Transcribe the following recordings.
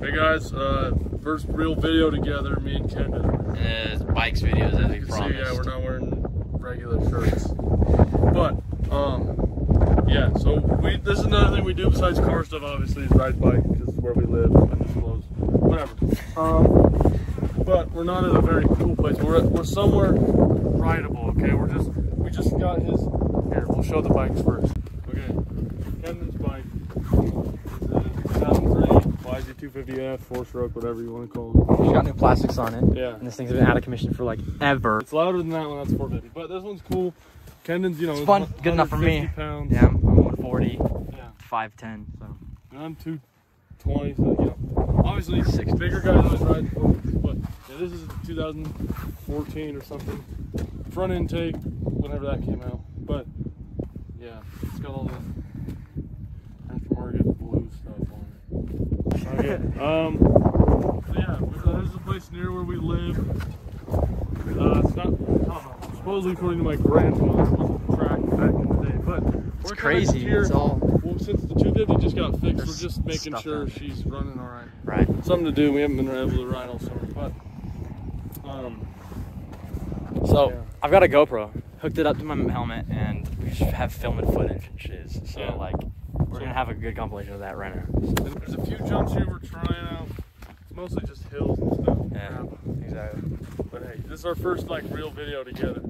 Hey guys, uh, first real video together, me and Kendon. Uh, bikes videos as we You can see, promised. yeah, we're not wearing regular shirts. But, um, yeah, so we this is another thing we do besides car stuff, obviously, is ride bike, because where we live, undisclosed, whatever. Um, but we're not at a very cool place. We're, at, we're somewhere rideable, okay? We're just, we just got his, here, we'll show the bikes first. Okay, Kendon's bike. It's a 2003 YZ250F, four stroke, whatever you want to call it. She got new plastics on it. Yeah. And this thing's been out of commission for like ever. It's louder than that one. That's 450. But this one's cool. Kendon's, you know, It's fun. Good enough for me. 150 Pounds. Yeah, I'm, I'm 140, Yeah. 5'10, so. And I'm 220. So, you know, obviously, Six. bigger guys always ride. But yeah, this is 2014 or something. Front intake, whenever that came out. But yeah, it's got all the aftermarket blue stuff on it. Okay. Um. So yeah, this is a place near where we live. Uh, it's not. Know, supposedly, according to my grandfather, it was a track back in the day. But It's crazy. Here, It's all well, since the 250 just got fixed, we're just making sure she's running all right. right. Something to do. We haven't been able to ride all summer, but um, So Yeah. I've got a GoPro, hooked it up to my helmet, and we just have filming footage and shiz. So Yeah. like, we're gonna have a good compilation of that right now. and there's a few jumps here we're trying out. It's mostly just hills and stuff. Yeah, exactly. But hey, this is our first like real video together.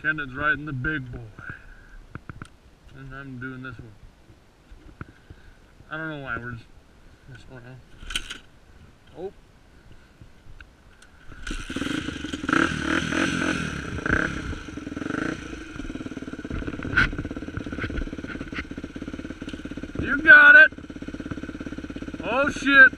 Kendon's riding the big boy. And I'm doing this one. I don't know why, we're just messing around. Oh. You got it. Oh shit.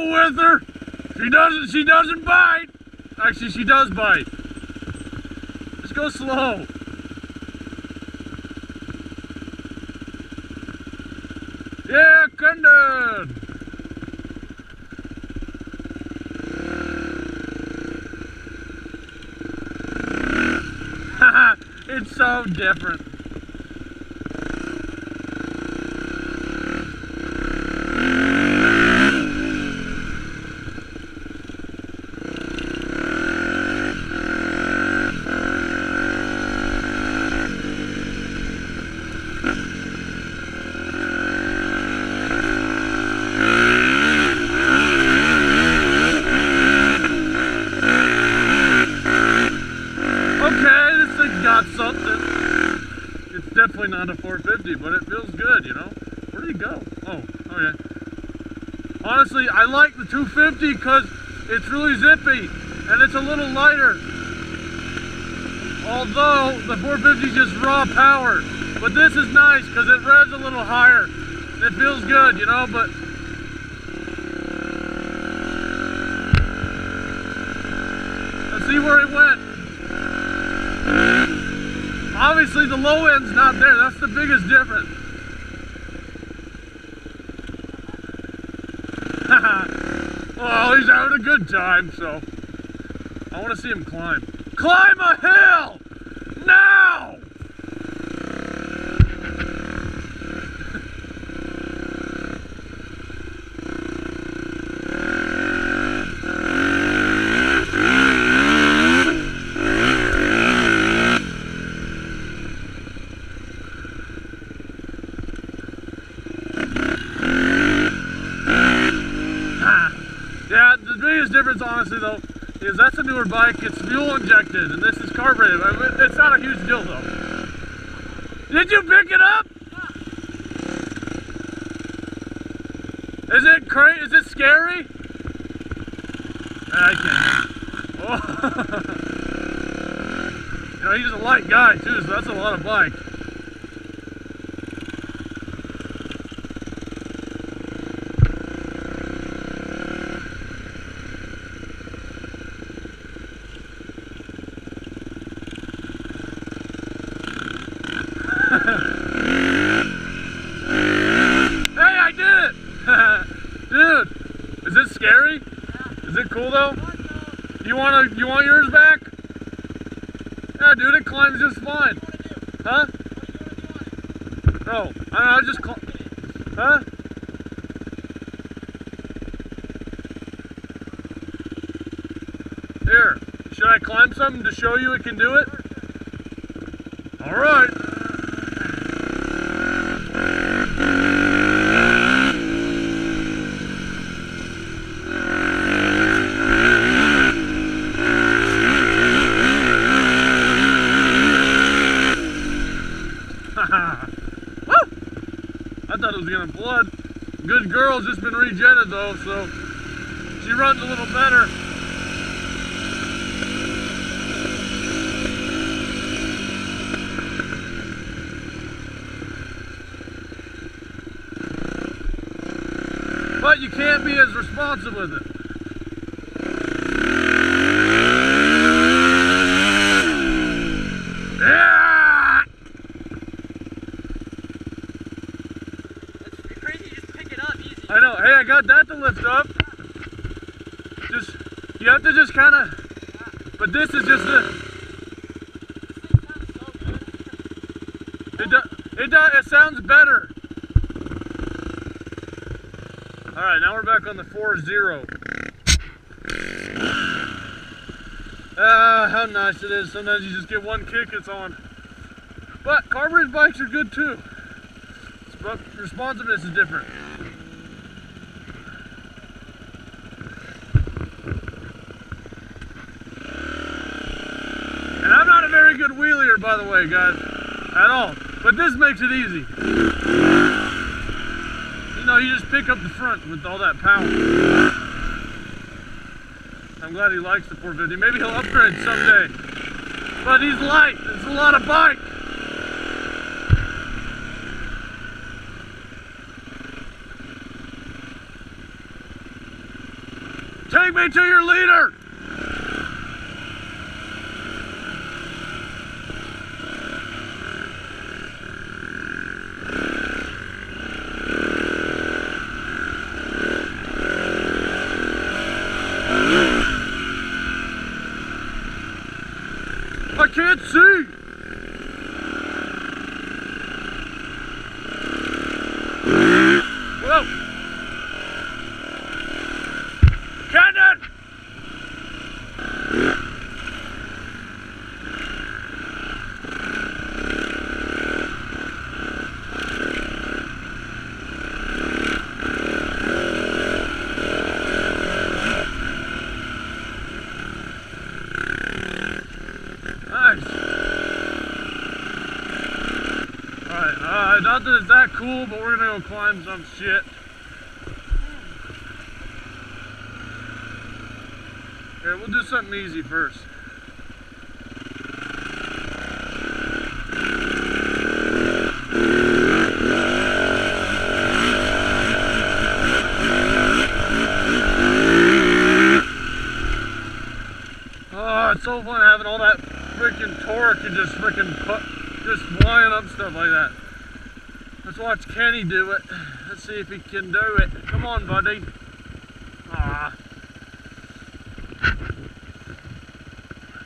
Careful with her. She doesn't she doesn't bite. Actually she does bite. Just go slow. Yeah, Kendon. it's so different. Okay, this thing got something. It's definitely not a 450, but it feels good, you know? Where did he go? Oh, oh okay. Honestly, I like the 250 because it's really zippy and it's a little lighter. Although the 450 is just raw power. But this is nice because it revs a little higher. It feels good, you know, but let's see where it went. Obviously the low end's not there. That's the biggest difference. well, he's having a good time, so I want to see him climb. Climb a hill! Now! Yeah, the biggest difference, honestly, though, is that's a newer bike. It's fuel injected, and this is carbureted. I mean, it's not a huge deal, though. Did you pick it up? Is it crazy? Is it scary? I can't. Oh. you know, he's a light guy too, so that's a lot of bike. Hey, I did it! Dude, is it scary? Is it cool though? You wanna you want yours back? Yeah, dude, it climbs just fine. Huh? No, I, I just cl- Huh? Here, should I climb something to show you it can do it? All right. Woo! I thought it was gonna blood. Good girl's just been rejetted though, so she runs a little better. But you can't be as responsive with it. Yeah! It's crazy. Just pick it up easy. I know. Hey, I got that to lift up. Just, you have to just kind of, but this is just the, it, do, it, do, it sounds better. All right, now we're back on the 4-0. Ah, how nice it is. Sometimes you just get one kick, it's on. But carbureted bikes are good too. but responsiveness is different. And I'm not a very good wheelier, by the way, guys, at all. But this makes it easy. You know, you just pick up the front with all that power. I'm glad he likes the 450. Maybe he'll upgrade someday. But he's light. It's a lot of bike. Take me to your leader. I can't see. Uh, not that it's that cool, but we're gonna go climb some shit. Here, we'll do something easy first. Oh, it's so fun having all that freaking torque and just freaking just flying up stuff like that. Watch Kenny do it. Let's see if he can do it. Come on, buddy. Ah.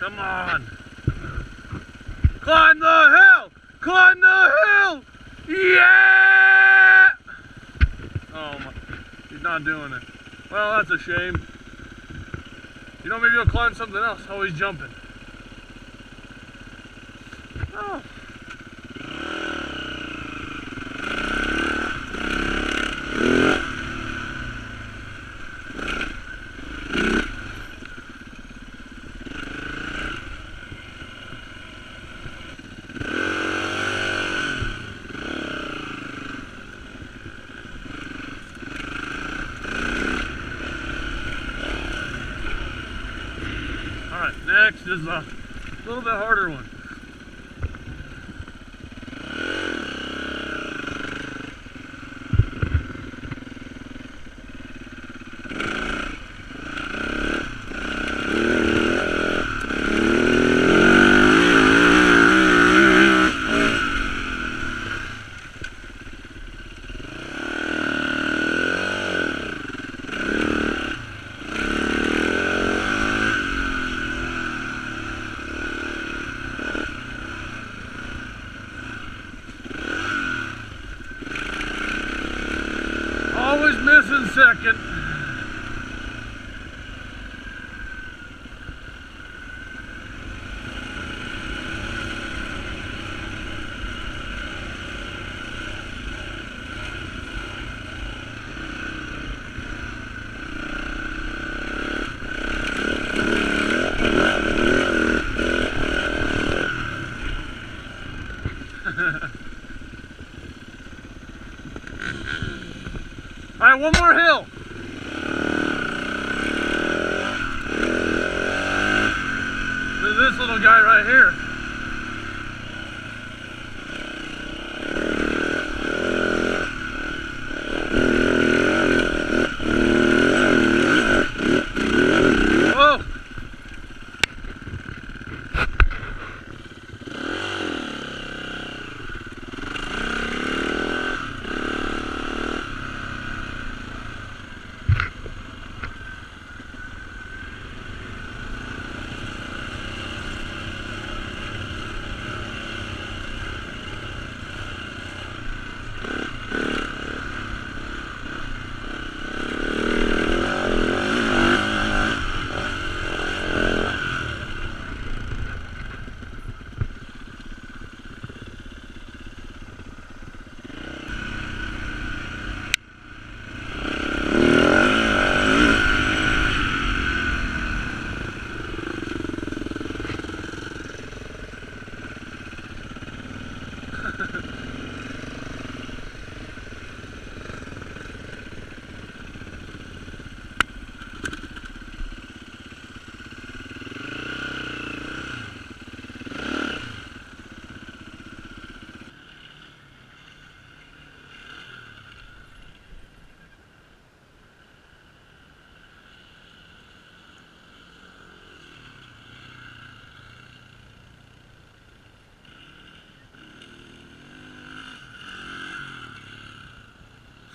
Come on. Climb the hill! Climb the hill! Yeah! Oh my, he's not doing it. Well, that's a shame. You know, maybe he'll climb something else. Oh, he's jumping. Oh. All right, next is uh, a little bit harder one. Right, one more hill. This little guy right here.